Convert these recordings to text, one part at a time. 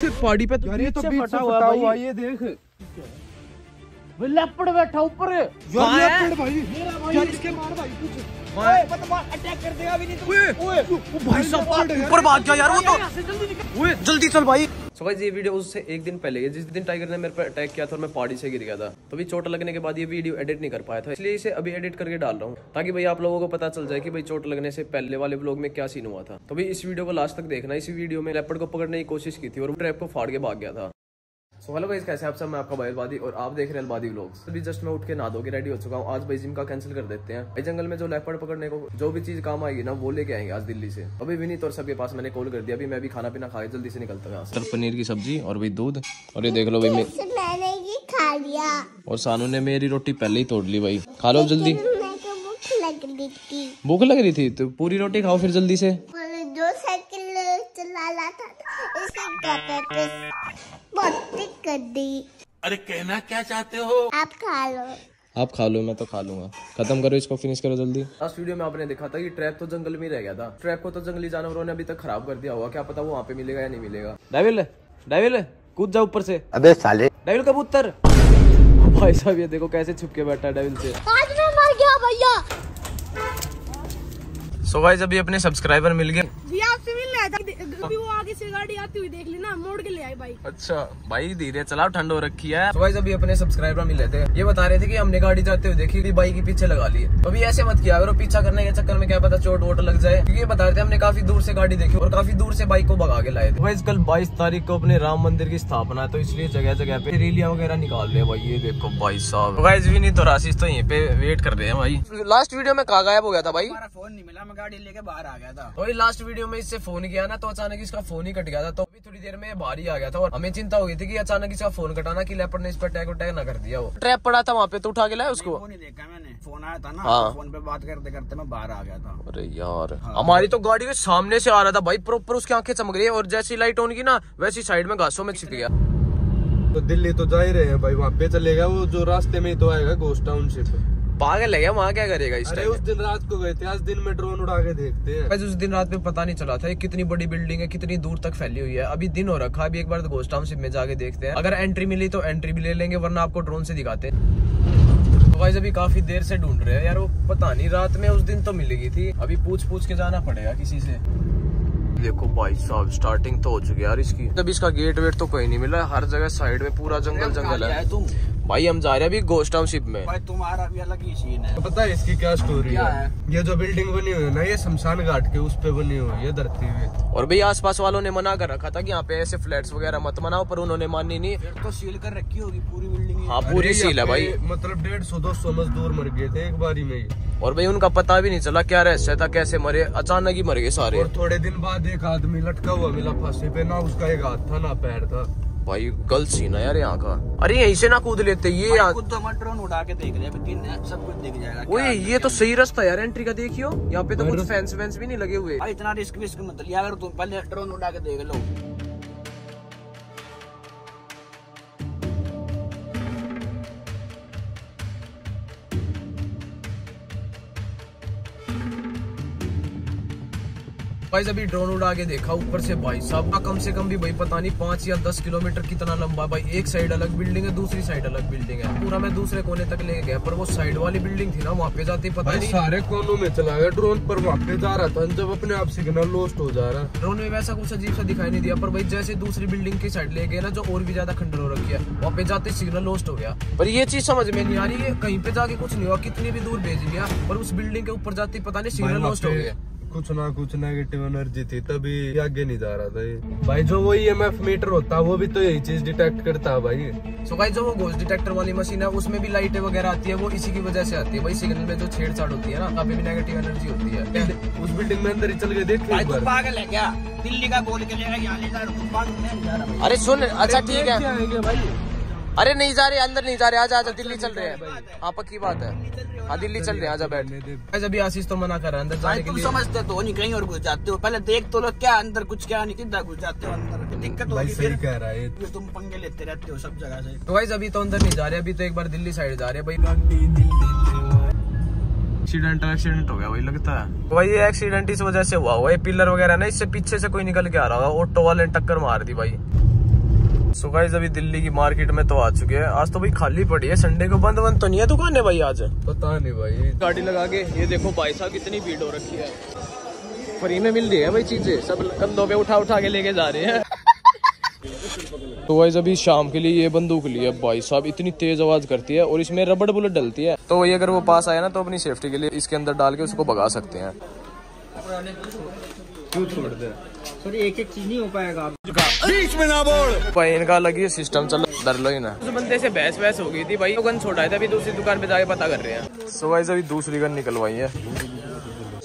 पहाड़ी पे तो यार ये तो बीच से फटा हुआ ये देख। लेपर्ड बैठा ऊपर। यार है? लेपर्ड भाई। यार इसके मार भाई कुछ। अटैक कर देगा अभी नहीं तो। ओए ओ भाई साहब ऊपर भाग गया यार वो तो ओए जल्दी चल भाई। सो गाइस ये वीडियो उससे एक दिन पहले है जिस दिन टाइगर ने मेरे पर अटैक किया था और मैं पहाड़ी से गिर गया था। तो अभी चोट लगने के बाद ये वीडियो एडिट नहीं कर पाया था इसलिए इसे अभी एडिट करके डाल रहा हूँ ताकि भाई आप लोगों को पता चल जाए कि भाई चोट लगने से पहले वाले ब्लॉग में क्या सीन हुआ था। तो भाई इस वीडियो को लास्ट तक देखना इस वीडियो में लेपर्ड को पकड़ने की कोशिश की थी और ट्रैप को फाड़ के भाग गया था। सो हेलो गाइस कैसे आप सब? मैं आपका भाई अलबादी और आप देख रहे हैं अलबादी व्लॉग्स अभी जस्ट मैं उठ के नहा धो के रेडी हो चुका हूँ। आज भाई जिम का कैंसिल कर देते हैं। भाई जंगल में जो लेपर्ड पकड़ने को जो भी चीज़ काम आएगी ना वो लेके आएँगे आज दिल्ली से। अभी विनीत और सबके पास मैंने कॉल कर दिया। अभी मैं भी खाना पीना खा के जल्दी से निकलता हूँ यहाँ से। पनीर की सब्ज़ी और भाई दूध। और ये देख लो भाई मैंने खा लिया। और सानू ने मेरी रोटी पहले ही तोड़ ली भाई। खा लो जल्दी। भूख लग रही थी। भूख लग रही थी? तो पूरी रोटी खाओ फिर जल्दी से। जो साइकिल चला रहा था। गपे कर दी। अरे कहना क्या चाहते हो? आप खा लो। आप खा लो मैं तो खा लूँगा। खत्म करो इसको फिनिश करो जल्दी। लास्ट वीडियो में आपने देखा था कि ट्रैप तो जंगल में ही रह गया था। ट्रैप को तो जंगली जानवरों ने अभी तक खराब कर दिया होगा। क्या पता वो वहाँ पे मिलेगा या नहीं मिलेगा। डेविल डेविल कूद जा ऊपर से। अबे साले। डेविल कबूतर। भाई साहब ये देखो कैसे छुप के बैठा डेविल से। आज मैं मर गया भैया। सो गाइस अभी अपने सब्सक्राइबर मिल गए। मिल रहा था। अभी वो आगे से गाड़ी आती हुई देख ली ना मोड़ के ले आई बाइक अच्छा भाई धीरे चलाओ ठंड हो रखी है। तो गाइस अभी अपने सब्सक्राइबर मिल रहे थे। ये बता रहे थे कि हमने गाड़ी जाते हुए देखी बाइक के पीछे लगा ली अभी ऐसे मत किया अगर पीछा करने के चक्कर में क्या पता चोट वोट लग जाए। क्योंकि ये बता रहे थे हमने काफ़ी दूर से गाड़ी देखी और काफ़ी दूर से बाइक को भगा के लाए थे। गाइस कल बाईस तारीख को अपने राम मंदिर की स्थापना है तो इसलिए जगह जगह पे रैलियाँ वगैरह निकाल रहे भाई। ये देखो भाई साहब। गाइस भी नहीं तो राशिश तो यहीं पे वेट कर रहे हैं भाई। लास्ट वीडियो में कहा गायब हो गया था भाई? फ़ोन नहीं मिला मैं गाड़ी लेके बाहर आ गया था। वही लास्ट वीडियो में इससे फ़ोन किया ना तो अचानक इसका फ़ोन ही कट गया था। तो अभी थोड़ी देर में ये बाहर ही आ गया था और हमें चिंता हो गई थी कि अचानक इसका फ़ोन कटाना कि लेपर्ड ने इस पर टैग टैग ना कर दिया वो। ट्रैप पड़ा था वहाँ पे तो उठा के लाया उसको? फ़ोन ही देखा मैंने। फ़ोन आया था ना हाँ। फ़ोन पे बात करते करते मैं बाहर आ गया था। अरे यार हमारी तो गाड़ी के सामने से आ रहा था भाई प्रॉपर उसकी आँखें चमक रही है और जैसी लाइट ऑन की ना वैसी साइड में घासों में छिप गया। तो दिल्ली तो जा ही रहे हैं भाई वहाँ पे चलेगा वो जो रास्ते में ही तो आएगा गोस्ट टाउनशिप पागल है क्या? वहाँ क्या करेगा इस अरे टाइम उस दिन रात को गए थे आज दिन में ड्रोन उड़ा के देखते हैं। उस दिन रात में पता नहीं चला था कितनी बड़ी बिल्डिंग है कितनी दूर तक फैली हुई है। अभी दिन हो रखा है अभी एक बार तो गोस्ट टाउनशिप में जाके देखते हैं। अगर एंट्री मिली तो एंट्री भी ले लेंगे वरना आपको ड्रोन से दिखाते हैं। तो गाइस अभी काफ़ी देर से ढूंढ रहे हैं। यार वो पता नहीं रात में उस दिन तो मिलेगी थी। अभी पूछ पूछ के जाना पड़ेगा किसी से। देखो भाई साहब स्टार्टिंग तो हो चुकी है यार इसकी। तब इसका गेट वेट तो कहीं नहीं मिला हर जगह साइड में पूरा जंगल जंगल है तुम? भाई हम जा रहे हैं अभी गोस्ट टाउनशिप में। भाई तुम्हारा भी अलग ही सीन है। पता है इसकी क्या स्टोरी क्या है? है? ये जो बिल्डिंग बनी हुई है ना ये शमशान घाट के उस पे बनी हुई है धरती पे। और भाई आसपास वालों ने मना कर रखा था कि यहाँ पे ऐसे फ्लैट्स वगैरह मत मनाओ पर उन्होंने मानी नहीं। तो सील कर रखी होगी पूरी बिल्डिंग हाँ। पूरी सील है भाई। मतलब डेढ़ सौ दो सौ मजदूर मर गए थे एक बारी में और भाई उनका पता भी नहीं चला क्या रहस्य था कैसे मरे अचानक ही मर गए सारे। और थोड़े दिन बाद एक आदमी लटका हुआ मिला फांसी पे ना उसका एक हाथ था ना पैर था। भाई गल सीन है यार यहाँ का। अरे यहीं से ना कूद लेते ये यहाँ खुद तो ड्रोन उड़ा के देख रहे दिन सब कुछ देख जाएगा ओए ये तो सही रास्ता है यार एंट्री का देखियो। यहाँ पे तो कुछ फैंस वैंस भी नहीं लगे हुए। इतना रिस्क विस्क मत लिया अगर तुम पहले ड्रोन उड़ा के देख लो। भाई अभी ड्रोन उड़ा के देखा ऊपर से भाई साहब का कम से कम भी भाई पता नहीं पाँच या दस किलोमीटर कितना लंबा भाई। एक साइड अलग बिल्डिंग है दूसरी साइड अलग बिल्डिंग है। पूरा मैं दूसरे कोने तक ले गया पर वो साइड वाली बिल्डिंग थी ना वहाँ पे जाते पता नहीं। सारे कोनों में चला गया ड्रोन पर वहाँ पे जा रहा था जब अपने आप सिग्नल लॉस्ट हो जा रहा। ड्रोन में वैसा कुछ अजीब सा दिखाई नहीं दिया पर भाई जैसे दूसरी बिल्डिंग की साइड ले गए ना जो और भी ज़्यादा खंडर हो रखी है वहाँ पे जाते सिग्नल लॉस्ट हो गया। पर ये चीज़ समझ में नहीं आ रही है कहीं पे जाके कुछ नहीं हुआ कितनी भी दूर भेज लिया पर उस बिल्डिंग के ऊपर जाते पता नहीं सिग्नल लॉस्ट हो गया। कुछ ना कुछ नेगेटिव एनर्जी थी तभी आगे नहीं जा रहा था ये। भाई जो वो ईएमएफ मीटर होता है वो भी तो यही चीज़ डिटेक्ट करता है भाई। सो भाई जो वो गोस्ट डिटेक्टर वाली मशीन है उसमें भी लाइटें वगैरह आती है वो इसी की वजह से आती है। भाई सिग्नल में जो छेड़छाड़ होती है ना काफ़ी भी नेगेटिव एनर्जी होती है। उस बिल्डिंग में अंदर ही चल के देख पागल है क्या? दिल्ली का बोल के अरे सुन अच्छा ठीक है। अरे नहीं जा रहे अंदर नहीं जा रहे आजा आजा दिल्ली चल रहे हैं। हाँ पक्की बात है। हाँ दिल्ली चल रहे हैं आजा बैठ। आज अभी आशीष तो मना कर रहा है अंदर जाने के लिए। समझते तो नहीं कहीं और घुस जाते हो। पहले देख तो लो क्या अंदर कुछ क्या नहीं कितना घुस जाते हो अंदर। दिक्कत होगी सही फिर। कह रहा है तुम पंगे लेते रहते हो सब जगह से। तो भाई अभी तो अंदर नहीं जा रहे अभी तो एक बार दिल्ली साइड जा रहे हैं भाई। एक्सीडेंट एक्सीडेंट हो गया वही लगता है। तो भाई ये एक्सीडेंट इस वजह से हुआ। हुआ है पिलर वगैरह ना इससे पीछे से कोई निकल के आ रहा होगा ऑटो वाले टक्कर मार दी भाई। सो गाइस अभी दिल्ली की मार्केट में तो आ चुके हैं। आज तो भाई खाली पड़ी है। संडे को बंद बंद तो नहीं है दुकानें भाई आज? पता नहीं भाई। गाड़ी लगा के ये देखो भाई साहब कितनी भीड़ हो रखी है। फ्री में मिल रही है भाई चीज़ें। सब कंधों पे उठा उठा के लेके जा रहे हैं। तो गाइस अभी शाम के लिए ये बंदूक ली है। भाई साहब इतनी तेज आवाज़ करती है और इसमें रबड़ बुलेट डलती है। तो वही अगर वो पास आया ना तो अपनी सेफ्टी के लिए इसके अंदर डाल के उसको भगा सकते हैं। क्यों छोड़ दे? सर एक एक चीज़ नहीं हो पाएगा। भाई इनका अलग ही सिस्टम चल डर लो ही ना। उस बंदे से बहस बहस हो गई थी भाई। वो गन छोड़ा था अभी दूसरी दुकान पे जाके पता कर रहे हैं। सो गाइस अभी दूसरी गन निकलवाई है।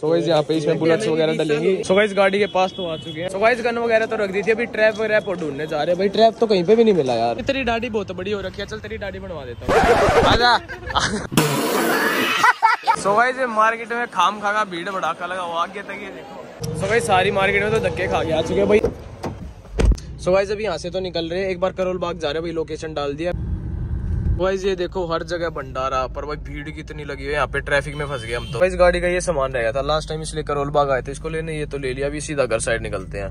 सो गाइस यहाँ पे इसमें बुलेट्स वगैरह डलेंगी। सो गाइस गाड़ी के पास तो आ चुके हैं। सो गाइस गन वगैरह तो रख दी थी। अभी ट्रैप वगैरह को ढूँढने जा रहे हैं। भाई ट्रैप तो कहीं पे भी नहीं मिला यार। तेरी दाढ़ी बहुत बड़ी हो रखी है। चल तेरी दाढ़ी बनवा देता हूँ। आजा। सो गाइस मार्केट में खाम खागा भीड़ भड़ाका लगा हुआ, आगे तक ये देखो। सो गाइस सारी मार्केट में तो धक्के खा के आ चुके भाई। सो गाइस अभी यहाँ से तो निकल रहे हैं। एक बार करोल बाग जा रहे भाई लोकेशन डाल दिया। गाइस ये देखो, हर जगह भंडारा, पर भाई, भीड़ कितनी लगी है। यहाँ पे ट्रैफ़िक में फंस गए हम तो। इस गाड़ी का ये सामान रह गया था। लास्ट टाइम इसलिए करोल बाग आए थे, इसको लेने, ये तो ले लिया। अभी सीधा घर साइड निकलते हैं।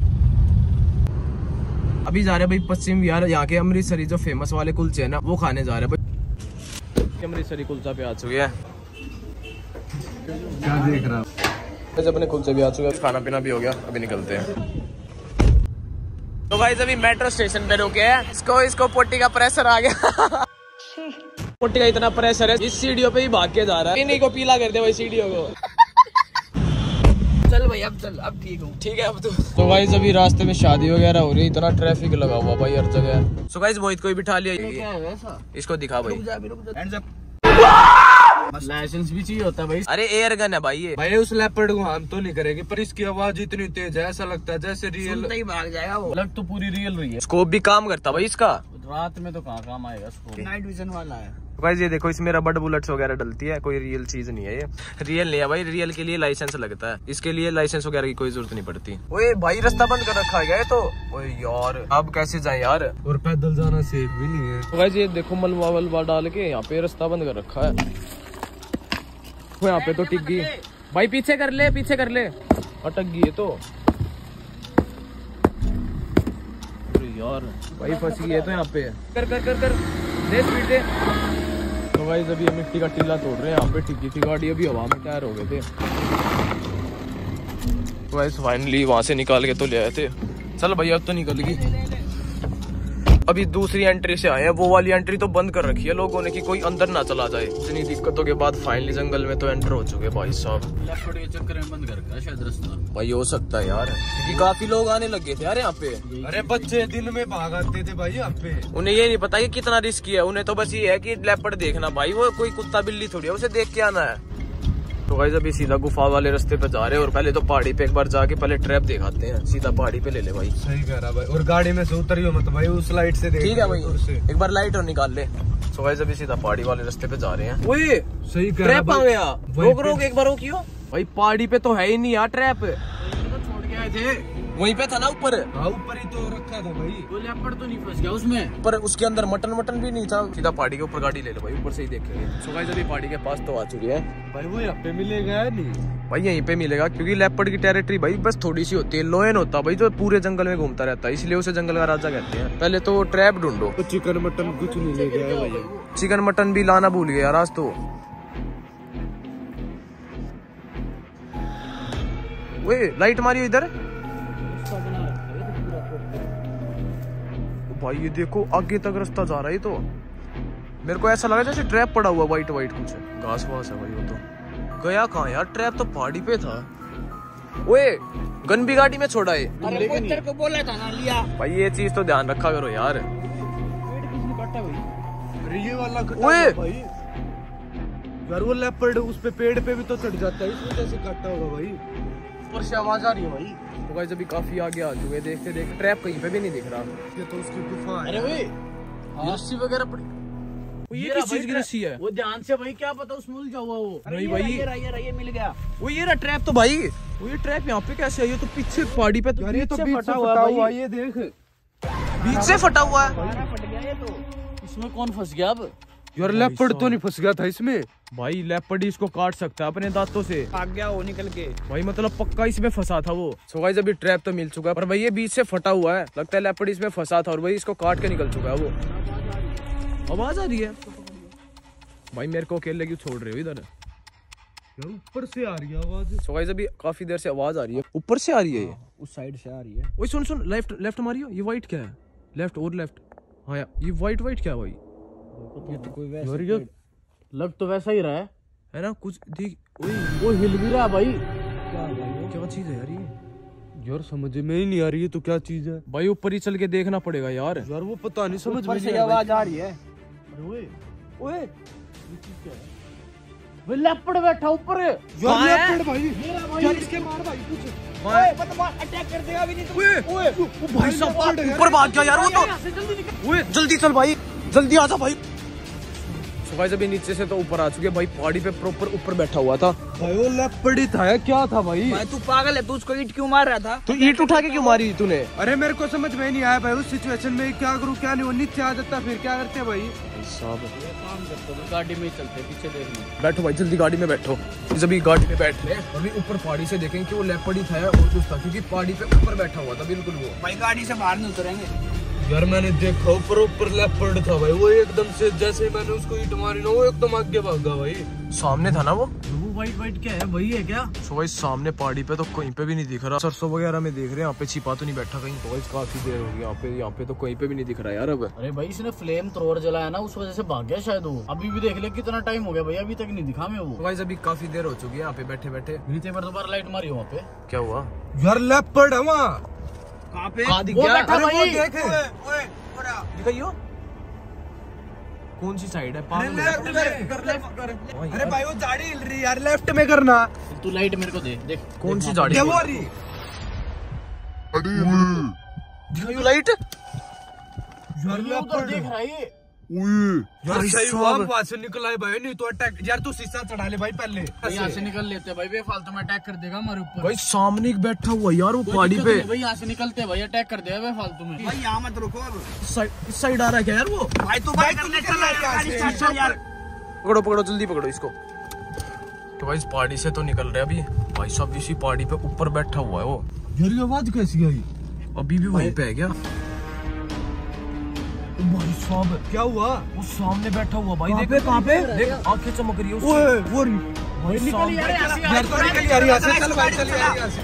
अभी जा रहे हैं, भाई, पश्चिम बिहार यहाँ के अमृतसरी जो फ़ेमस वाले कुलचे है ना, वो खाने जा रहे हैं, भाई। अमृतसरी कुलचा पे आ चुके हैं। क्या देख रहा अपने कुलचे भी आ चुके हैं। खाना पीना भी हो गया अभी निकलते हैं। तो भाई अभी मेट्रो स्टेशन पे रुके हैं। इसको इसको पोटी का प्रेशर आ गया। पोटी का इतना प्रेशर है इस सीढ़ियों पे ही भाग के जा रहा है। इन्हीं को पीला कर दे भाई सीढ़ियों को। चल भाई अब चल अब ठीक हूँ। ठीक है अब तो। तो भाई अभी रास्ते में शादी वगैरह हो रही है इतना ट्रैफ़िक लगा हुआ भाई हर जगह। सो गाइस मोहित को ही बिठा लिया। इसको दिखा भाई। लाइसेंस भी चाहिए होता है भाई। अरे एयर गन है भाई ये। भाई उस लेपर्ड को हम तो नहीं करेंगे पर इसकी आवाज़ इतनी तेज है ऐसा लगता है जैसे रियल सुनते ही भाग जाएगा वो। लग तो पूरी रियल रही है। स्कोप भी काम करता भाई इसका। रात में तो कहाँ काम आएगा उसको नाइट विजन वाला है। गाइस ये देखो इसमें रबड़ बुलेट्स वगैरह डलती है कोई रियल चीज़ नहीं है ये। रियल नहीं है भाई रियल के लिए लाइसेंस लगता है। इसके लिए लाइसेंस वगैरह की कोई ज़रूरत नहीं पड़ती। ओए भाई रास्ता बंद कर रखा है तो? ओए यार अब कैसे जाए यार? और पैदल जाना सेफ़ भी नहीं है। तो गाइस ये देखो मलवा वलबा डाल के यहाँ पे रास्ता बंद कर रखा है। वो यहाँ पे तो टिक गई भाई पीछे कर ले पीछे कर ले। अटक गई है तो। यार। भाई फंस गई है तो यहाँ पे। कर कर कर कर। दे स्पीड दे। तो भाई अभी ये मिट्टी का टीला तोड़ रहे हैं यहाँ पे टिकी थी गाड़ी अभी हवा में टायर हो गए थे। तो भाई फाइनली वहाँ से निकाल के तो ले आए थे। चल भाई अब तो निकल गई। अभी दूसरी एंट्री से आए हैं वो वाली एंट्री तो बंद कर रखी है लोगों ने कि कोई अंदर ना चला जाए। इतनी दिक्कतों के बाद फाइनली जंगल में तो एंटर हो चुके भाई साहब। चक्कर में बंद कर रखा शायद रास्ता। भाई हो सकता है यार। क्योंकि काफ़ी लोग आने लगे थे यार यहाँ पे। अरे बच्चे दिन में भाग आते थे भाई यहाँ पे। उन्हें ये नहीं पता कि कितना रिस्क है उन्हें तो बस ये है कि लेपर्ड देखना भाई वो कोई कुत्ता बिल्ली थोड़ी है उसे देख के आना है। तो भाई अभी सीधा गुफा वाले रास्ते पे जा रहे हैं और पहले तो पहाड़ी पे एक बार जाके पहले ट्रैप दिखाते हैं। सीधा पहाड़ी पे ले ले भाई। सही कह रहा भाई। और गाड़ी में से उतरियो मत भाई उस लाइट से देख ठीक है भाई। एक बार लाइट और निकाल ले। तो भाई अभी सीधा पहाड़ी वाले रास्ते पे जा रहे हैं। ओए सही कह रहा ट्रैप आ गया। रोक रोक एक बार रोकियो भाई पहाड़ी पे तो है ही नहीं यार ट्रैप आए थे। वहीं पे था ना ऊपर? हाँ ऊपर ही तो रखा था भाई। वो लेपर्ड तो नहीं फंस गया उसमें। पर उसके अंदर मटन मटन भी नहीं था? सीधा पहाड़ी के ऊपर गाड़ी ले लो भाई ऊपर से ही देखेंगे सो गाइस अभी पहाड़ी के पास तो आ चुके हैं। भाई वो यहाँ पे मिलेगा या नहीं? भाई यहीं पे मिलेगा क्योंकि लेपर्ड की टेरिटरी भाई बस थोड़ी सी होती है। लोयन होता भाई जो पूरे जंगल में घूमता रहता है इसलिए उसे जंगल का राजा कहते हैं। पहले तो ट्रैप ढूंढो। तो चिकन मटन कुछ नहीं ले गया भाई। चिकन मटन भी लाना भूल गया यार आज तो। वे लाइट मारियो इधर। भाई ये देखो आगे तक रास्ता जा रहा है तो। मेरे को ऐसा लगा जैसे ट्रैप पड़ा हुआ वाइट वाइट कुछ। घास वास है भाई वो तो। गया कहाँ यार? ट्रैप तो पहाड़ी पे था। ओए गन भी गाड़ी में छोड़ा है। अरे कोई तेरे को बोला था ना लिया। भाई ये चीज़ तो ध्यान रखा करो यार। ये वाला ओए! भाई। यार वो लेपर्ड उस पे पेड़ पे भी तो चढ़ जाता है इसमें कैसे काटा होगा भाई। ऊपर से आवाज़ आ रही है भाई। तो गाइस अभी काफ़ी आगे आ चुके हैं। देखते देखते ट्रैप कहीं पे भी नहीं दिख रहा। ये तो उसकी गुफा है। अरे भाई हाँ। रस्सी वगैरह पड़ी। ये किस चीज़ की रस्सी है? वो ध्यान से भाई क्या पता उसमें उलझा हुआ वो नहीं ये भाई। ये रहा, ये रहा, ये मिल गया। वो ये रहा ट्रैप तो भाई। वो ये ट्रैप यहाँ पे कैसे आई तो पीछे पहाड़ी पे तो ये तो बीच से फटा हुआ है हुआ ये देख। बीच से फटा हुआ है। फट गया ये तो। इसमें कौन फंस गया अब? यार लेपर्ड तो नहीं फंस गया था इसमें। भाई लेपर्ड इसको काट सकता है अपने दांतों से। भाग गया वो निकल के। भाई मतलब पक्का इसमें फंसा था वो। सो गाइस अभी ट्रैप तो मिल चुका है पर भाई ये बीच से फटा हुआ है। लगता है लेपर्ड इसमें फंसा था और भाई इसको काट के निकल चुका है वो। आवाज़ आ रही है? भाई मेरे को अकेले क्यों छोड़ रहे हो इधर? यार ऊपर से आ रही है आवाज़। सो गाइस अभी काफ़ी देर से आवाज़ आ रही है। ऊपर से आ रही है ये? उस साइड से आ रही है। ओए सुन सुन लेफ़्ट लेफ़्ट मारियो? ये वाइट क्या है? लेफ़्ट और लेफ़्ट हाँ यार ये वाइट वाइट क्या है भाई? ये तो कोई यार वैसे ये लग तो वैसा ही रहा है। है ना कुछ देख ओए। वो हिल भी रहा है भाई। क्या चीज़ है यार ये? यार समझ में ही नहीं आ रही है तो क्या चीज़ है? भाई ऊपर ही चल के देखना पड़ेगा यार। यार वो पता नहीं समझ में नहीं से आ रही आवाज़ आ रही है। अरे ओए। ओए। वो लेपर्ड बैठा ऊपर। यार लेपर्ड भाई। यार इसके मार भाई कुछ। ओए अटैक कर देगा अभी नहीं तो ओए भाई साहब ऊपर भाग गया यार वो तो ओए जल्दी चल भाई जल्दी आ जा भाई। गाइस अभी नीचे से तो ऊपर आ चुके भाई पहाड़ी पे प्रॉपर ऊपर बैठा हुआ था। भाई वो लेपर्ड ही था या क्या था भाई? भाई तू पागल है तू उसको ईट क्यों मार रहा था? तो ईट उठा के क्यों मारी तूने? अरे मेरे को समझ में नहीं आया भाई उस सिचुएशन में क्या करूँ क्या नहीं? वो नीचे आ जाता फिर क्या करते भाई? गाड़ी में चलते पीछे देख लो। बैठो भाई जल्दी गाड़ी में बैठो। अभी गाड़ी में बैठ रहे अभी ऊपर पहाड़ी से देखेंगे कि वो लेपर्ड ही था और कुछ था क्योंकि पहाड़ी पे ऊपर बैठा हुआ था बिल्कुल वो। भाई गाड़ी से बाहर नहीं उतरेंगे। यार मैंने देखा ऊपर ऊपर लेपर्ड था भाई। वो एकदम से जैसे ही मैंने उसको ईट मारी ना वो एकदम आगे भागा भाई। सामने था ना वो? वो वाइट वाइट क्या है? वही है क्या? सो भाई सामने पहाड़ी पे तो कहीं पे भी नहीं दिख रहा। सरसों वगैरह में देख रहे हैं यहाँ पे छिपा तो नहीं बैठा कहीं। तो काफ़ी देर होगी यहाँ पे यहाँ पे तो कहीं पे भी नहीं दिख रहा यार अब। अरे भाई इसने फ्लेम थ्रोअर जलाया ना उस वजह से भाग गया शायद वो। अभी भी देख ले कितना टाइम हो गया भाई अभी तक नहीं दिखा मैं तो वो भाई अभी काफ़ी देर हो चुकी है यहाँ पे बैठे बैठे नीचे पर दोबारा लाइट मारी वहाँ पे। क्या हुआ? यार लेपर्ड है वहाँ। कहाँ पे? कहाँ दिख वो गया बैठा अरे वो भाई। देख। ओए ओए बड़ा। दिखाइयो। कौन सी साइड है? पागल है। अरे भाई वो गाड़ी हिल रही यार लेफ़्ट में करना। तू लाइट मेरे को दे देख। कौन सी गाड़ी क्या वो रही दिखाइयो। लाइट यार ये उधर देख रहा है ये। यार सही हुआ वहाँ से निकला है भाई नहीं तो अटैक यार तू शीशा चढ़ा ले भाई पहले। यहाँ से निकल लेते हैं भाई बेफालतू में अटैक कर देगा हमारे ऊपर। भाई सामने बैठा हुआ यार वो पहाड़ी पे। भाई यहाँ से निकलते भाई अटैक कर देगा बेफालतू में। भाई यहाँ मत रुको इस साइड आ रहा है यार वो? भाई तू भाई निकल यार पकड़ो पकड़ो जल्दी पकड़ो इसको। तो भाई इस पहाड़ी से तो निकल रहे अभी। भाई साहब इसी पहाड़ी पे ऊपर बैठा हुआ है वो। यार आवाज़ कैसी आई अभी भी वहीं पे है क्या? भाई साहब। क्या हुआ? वो सामने बैठा हुआ भाई। देख पे, कहाँ पे? देख आँखें चमक रही है वो रही भाई यार तो निकल यार यहाँ से चल भाई चल यार यहाँ से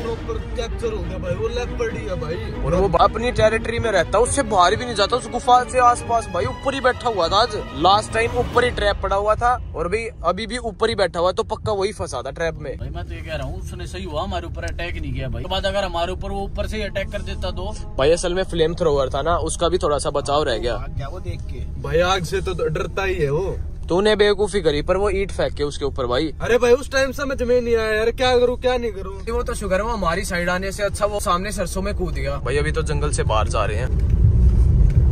कैप्चर हो गया भाई वो लेपर्ड है भाई। और वो अपनी टेरिटरी में रहता है उससे बाहर भी नहीं जाता उस गुफा से आसपास भाई ऊपर ही बैठा हुआ था आज। लास्ट टाइम ऊपर ही ट्रैप पड़ा हुआ था और भाई अभी भी ऊपर ही बैठा हुआ तो पक्का वही फंसा था ट्रैप में। भाई मैं तो ये कह रहा हूँ उसने सही हुआ हमारे ऊपर अटैक नहीं किया भाई। तो बाद अगर हमारे ऊपर वो ऊपर से अटैक कर देता तो? भाई असल में फ्लेम थ्रोवर था ना उसका भी थोड़ा सा बचाव रह गया। क्या वो देख के। भाई आग से तो डरता ही है वो। तूने बेवकूफ़ी करी पर वो ईट फेंक के उसके ऊपर भाई। अरे भाई उस टाइम समझ में नहीं आया यार क्या करूँ क्या नहीं करूँ? वो तो शुगर है वो हमारी साइड आने से अच्छा वो सामने सरसों में कूद गया। भाई अभी तो जंगल से बाहर जा रहे हैं।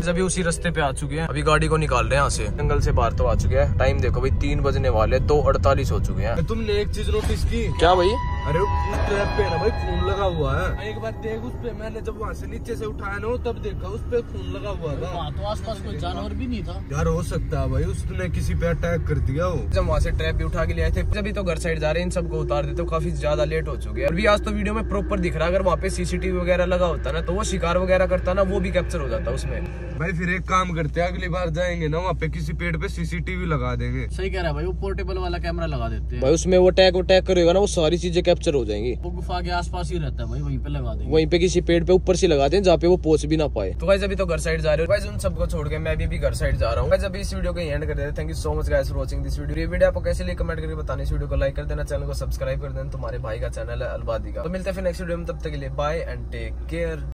अभी उसी रस्ते पे आ चुके हैं। अभी गाड़ी को निकाल रहे हैं यहाँ से। जंगल से बाहर तो आ चुके हैं। टाइम देखो भाई तीन बजने वाले दो अड़तालीस हो चुके हैं। तुमने एक चीज़ नोटिस की? क्या भाई? अरे उस ट्रैप पे ना भाई खून लगा हुआ है। एक बार देख उस पे मैंने जब वहाँ से नीचे से उठाया ना तब देखा उस पे खून लगा हुआ था। वहाँ तो आसपास कोई जानवर भी नहीं था। यार हो सकता है भाई उसने किसी पे अटैक कर दिया हो। जब वहाँ से ट्रैप भी उठा के ले आए थे अभी तो घर साइड जा रहे हैं इन सबको उतार देते तो काफ़ी ज़्यादा लेट हो चुके हैं। अभी आज तो वीडियो में प्रॉपर दिख रहा है अगर वहाँ पे सीसीटीवी वगैरह लगा होता ना तो वो शिकार वगैरह करता ना वो भी कैप्चर हो जाता उसमें। भाई फिर एक काम करते हैं अगली बार जाएँगे ना वहाँ पे किसी पेड़ पे सीसीटीवी लगा देंगे। सही कह रहा है भाई वो पोर्टेबल वाला कैमरा लगा देते हैं। भाई उसमें वो टैग वो टैग करेगा ना वो सारी चीज़ें कैप्चर हो जाएँगी। वो गुफा के आसपास ही रहता है भाई वहीं पे लगा देंगे। वहीं पे किसी पेड़ पे ऊपर से लगा दें जहाँ पे वो पहुँच भी ना पाए। तो गाइस अभी तो घर साइड जा रहे हो। गाइस उन सबको छोड़ के मैं भी घर साइड जा रहा हूँ। अभी इस वीडियो को एंड कर देते thank you so much guys for watching this video ये वीडियो आपको कैसे लिए कमेंट करके बताने। इस वीडियो को लाइक कर देना चैनल को सब्सक्राइब कर देना। तुम्हारे भाई का चैनल है अलबादी का। तो मिलते हैं फिर नेक्स्ट वीडियो में तब तक के लिए बाय एंड टेक केयर